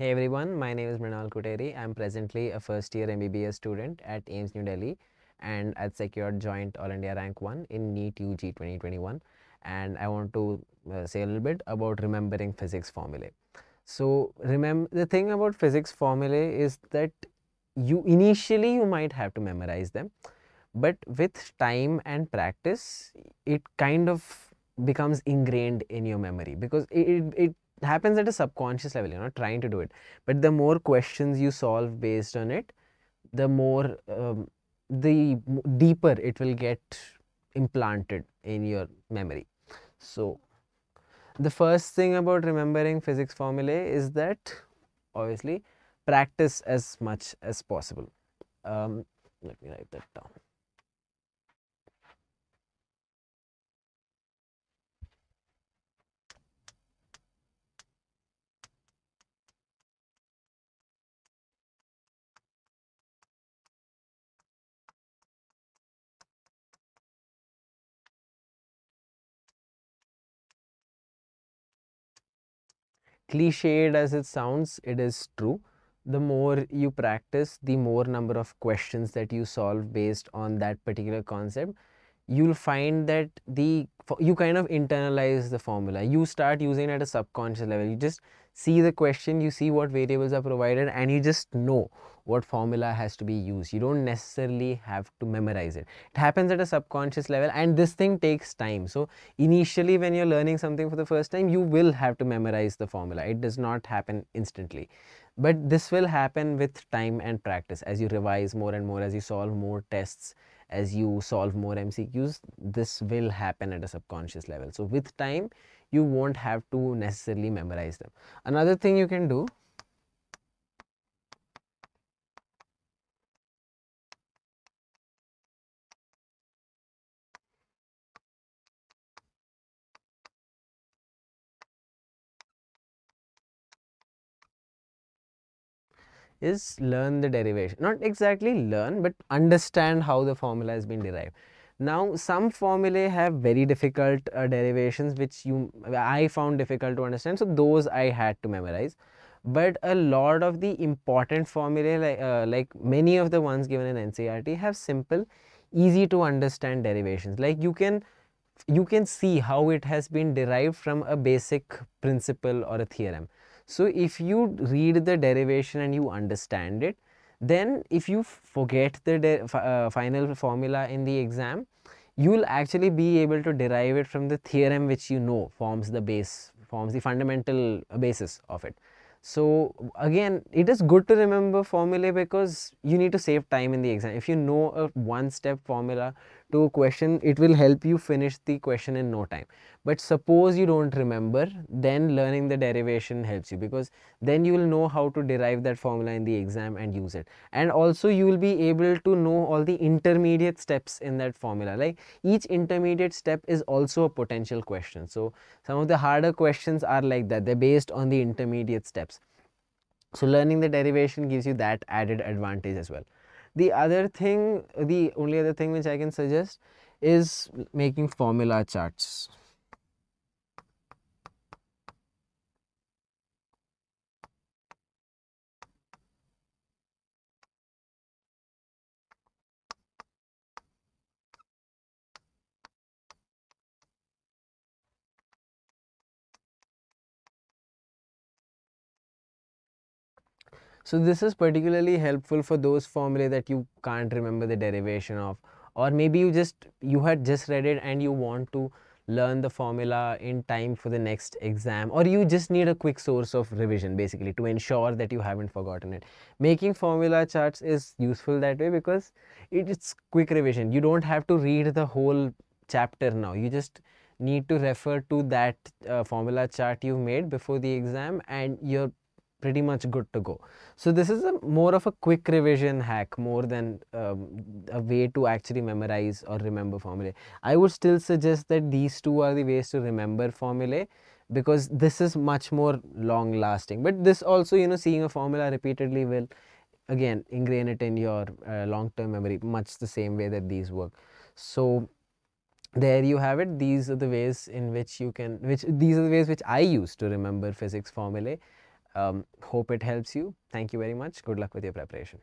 Hey everyone, my name is Mrinal Kutteri. I'm presently a first year MBBS student at AIIMS New Delhi and I've secured joint All India Rank 1 in NEET UG 2021. And I want to uh, say a little bit about remembering physics formulae. So remember the thing about physics formulae is that you initially you might have to memorize them, but with time and practice, it kind of becomes ingrained in your memory because it, it happens at a subconscious level you're not trying to do it. But the more questions you solve based on it the more um, the deeper it will get implanted in your memory. So the first thing about remembering physics formulae is that obviously practice as much as possible. Um, let me write that down cliched as it sounds, it is true. The more you practice, the more number of questions that you solve based on that particular concept, you'll find that the you kind of internalize the formula. You start using it at a subconscious level. You just see the question, you see what variables are provided, and you just know what formula has to be used. You don't necessarily have to memorize it. It happens at a subconscious level and this thing takes time. So initially when you're learning something for the first time, you will have to memorize the formula. It does not happen instantly. But this will happen with time and practice as you revise more and more, as you solve more tests, as you solve more MCQs, this will happen at a subconscious level. So with time, you won't have to necessarily memorize them. Another thing you can do is learn the derivation. Not exactly learn, but understand how the formula has been derived. Now, some formulae have very difficult uh, derivations which you I found difficult to understand. So, those I had to memorize. But a lot of the important formulae, like, uh, like many of the ones given in NCERT, have simple, easy to understand derivations. Like you can you can see how it has been derived from a basic principle or a theorem. So if you read the derivation and you understand it, then if you forget the uh, final formula in the exam, you will actually be able to derive it from the theorem which you know forms the base, forms the fundamental basis of it. So again, it is good to remember formulae because you need to save time in the exam. If you know a one step formula to a question, it will help you finish the question in no time. But suppose you don't remember, then learning the derivation helps you because then you will know how to derive that formula in the exam and use it. And also you will be able to know all the intermediate steps in that formula. Like each intermediate step is also a potential question. So some of the harder questions are like that. They're based on the intermediate steps. So learning the derivation gives you that added advantage as well. The other thing, the only other thing which I can suggest is making formula charts. So this is particularly helpful for those formulae that you can't remember the derivation of or maybe you just you had just read it and you want to learn the formula in time for the next exam or you just need a quick source of revision basically to ensure that you haven't forgotten it. Making formula charts is useful that way because it's quick revision. You don't have to read the whole chapter now. You just need to refer to that uh, formula chart you made before the exam and you're pretty much good to go. So this is a more of a quick revision hack more than um, a way to actually memorize or remember formulae. I would still suggest that these two are the ways to remember formulae because this is much more long lasting. But this also, you know, seeing a formula repeatedly will again ingrain it in your uh, long term memory much the same way that these work. So there you have it. These are the ways in which you can, which these are the ways which I use to remember physics formulae Um, hope it helps you. Thank you very much. Good luck with your preparation.